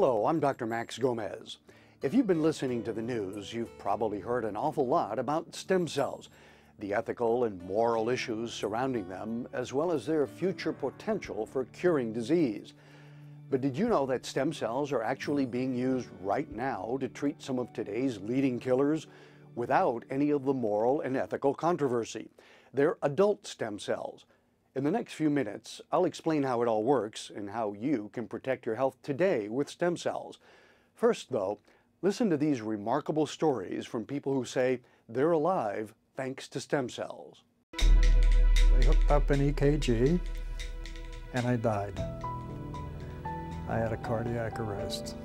Hello, I'm Dr. Max Gomez. If you've been listening to the news, you've probably heard an awful lot about stem cells, the ethical and moral issues surrounding them, as well as their future potential for curing disease. But did you know that stem cells are actually being used right now to treat some of today's leading killers without any of the moral and ethical controversy? They're adult stem cells. In the next few minutes, I'll explain how it all works and how you can protect your health today with stem cells. First, though, listen to these remarkable stories from people who say they're alive thanks to stem cells. They hooked up an EKG and I died. I had a cardiac arrest.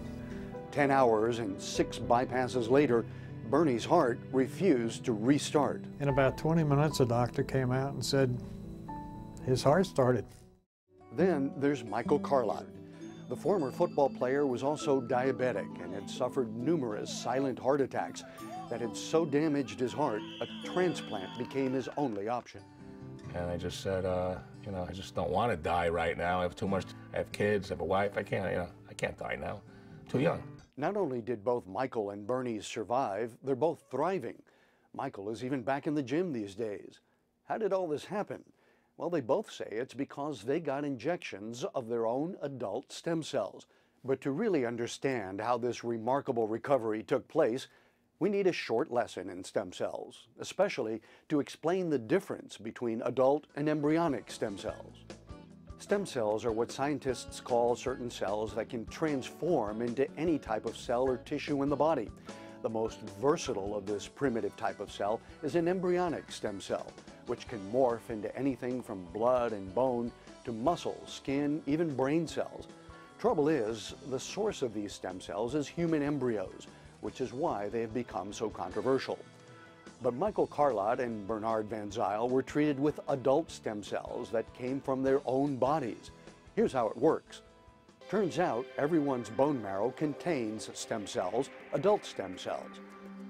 10 hours and six bypasses later, Bernie's heart refused to restart. In about 20 minutes, a doctor came out and said, his heart started. Then there's Michael Carlotta. The former football player was also diabetic and had suffered numerous silent heart attacks that had so damaged his heart, a transplant became his only option. And I just said, uh, you know, I just don't want to die right now. I have too much, I have kids, I have a wife, I can't, you know, I can't die now. Too young. Not only did both Michael and Bernie survive, they're both thriving. Michael is even back in the gym these days. How did all this happen? Well, they both say it's because they got injections of their own adult stem cells. But to really understand how this remarkable recovery took place, we need a short lesson in stem cells, especially to explain the difference between adult and embryonic stem cells. Stem cells are what scientists call certain cells that can transform into any type of cell or tissue in the body. The most versatile of this primitive type of cell is an embryonic stem cell, which can morph into anything from blood and bone to muscle, skin, even brain cells. Trouble is, the source of these stem cells is human embryos, which is why they have become so controversial. But Michael Carlotta and Bernard Van Zyl were treated with adult stem cells that came from their own bodies. Here's how it works. Turns out everyone's bone marrow contains stem cells, adult stem cells.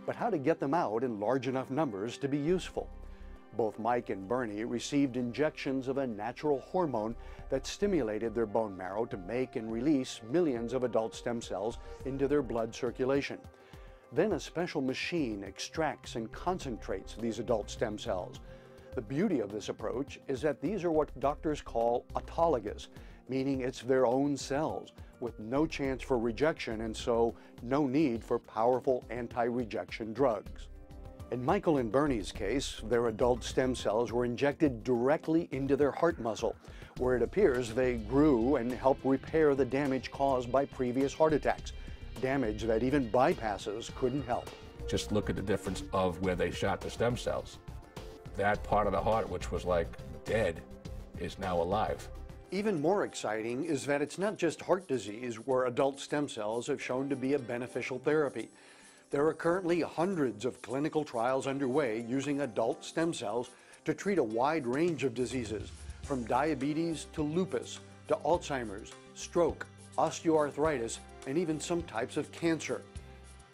But how to get them out in large enough numbers to be useful? Both Mike and Bernie received injections of a natural hormone that stimulated their bone marrow to make and release millions of adult stem cells into their blood circulation. Then a special machine extracts and concentrates these adult stem cells. The beauty of this approach is that these are what doctors call autologous, meaning it's their own cells with no chance for rejection and so no need for powerful anti-rejection drugs. In Michael and Bernie's case, their adult stem cells were injected directly into their heart muscle, where it appears they grew and helped repair the damage caused by previous heart attacks, damage that even bypasses couldn't help. Just look at the difference of where they shot the stem cells. That part of the heart, which was like dead, is now alive. Even more exciting is that it's not just heart disease where adult stem cells have shown to be a beneficial therapy. There are currently hundreds of clinical trials underway using adult stem cells to treat a wide range of diseases, from diabetes to lupus to Alzheimer's, stroke, osteoarthritis, and even some types of cancer.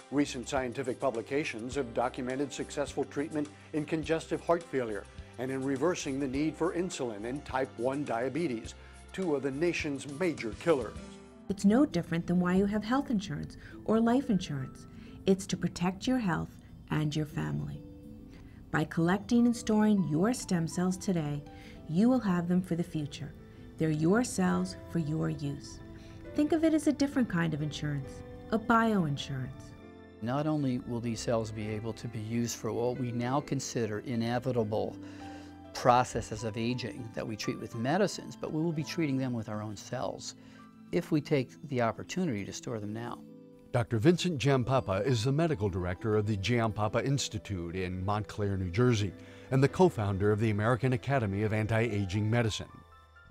Recent scientific publications have documented successful treatment in congestive heart failure and in reversing the need for insulin in type 1 diabetes, two of the nation's major killers. It's no different than why you have health insurance or life insurance. It's to protect your health and your family. By collecting and storing your stem cells today, you will have them for the future. They're your cells for your use. Think of it as a different kind of insurance, a bioinsurance. Not only will these cells be able to be used for what we now consider inevitable processes of aging that we treat with medicines, but we will be treating them with our own cells if we take the opportunity to store them now. Dr. Vincent Giampapa is the medical director of the Giampapa Institute in Montclair, New Jersey, and the co-founder of the American Academy of Anti-Aging Medicine.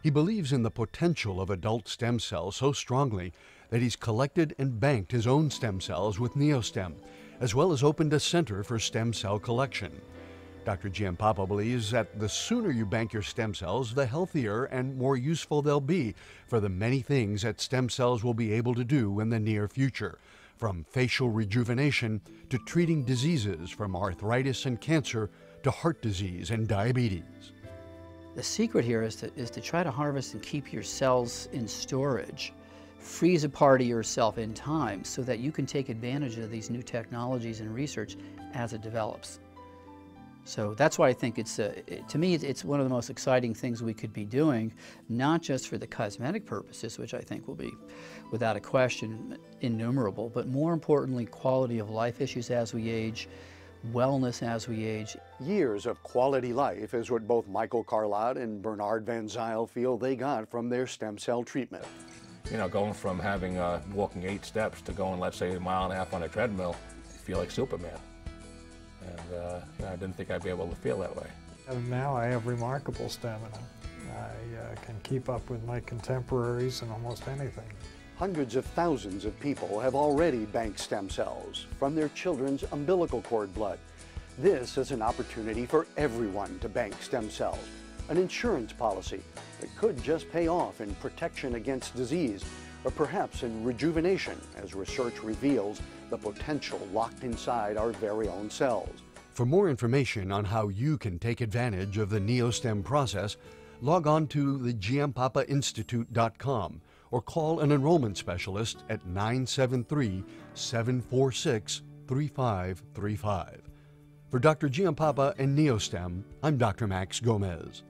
He believes in the potential of adult stem cells so strongly that he's collected and banked his own stem cells with NeoStem, as well as opened a center for stem cell collection. Dr. Giampapa believes that the sooner you bank your stem cells, the healthier and more useful they'll be for the many things that stem cells will be able to do in the near future, from facial rejuvenation to treating diseases from arthritis and cancer to heart disease and diabetes. The secret here is to, is to try to harvest and keep your cells in storage freeze a part of yourself in time so that you can take advantage of these new technologies and research as it develops. So that's why I think it's, uh, it, to me, it's one of the most exciting things we could be doing, not just for the cosmetic purposes, which I think will be, without a question, innumerable, but more importantly, quality of life issues as we age, wellness as we age. Years of quality life is what both Michael Carlotta and Bernard Van Zyl feel they got from their stem cell treatment. You know, going from having uh, walking eight steps to going, let's say, a mile and a half on a treadmill, you feel like Superman. And uh, I didn't think I'd be able to feel that way. And now I have remarkable stamina. I uh, can keep up with my contemporaries in almost anything. Hundreds of thousands of people have already banked stem cells from their children's umbilical cord blood. This is an opportunity for everyone to bank stem cells, an insurance policy that could just pay off in protection against disease or perhaps in rejuvenation as research reveals the potential locked inside our very own cells. For more information on how you can take advantage of the NeoStem process, log on to the giampapainstitute.com or call an enrollment specialist at 973 746 3535. For Dr. Giampapa and NeoStem, I'm Dr. Max Gomez.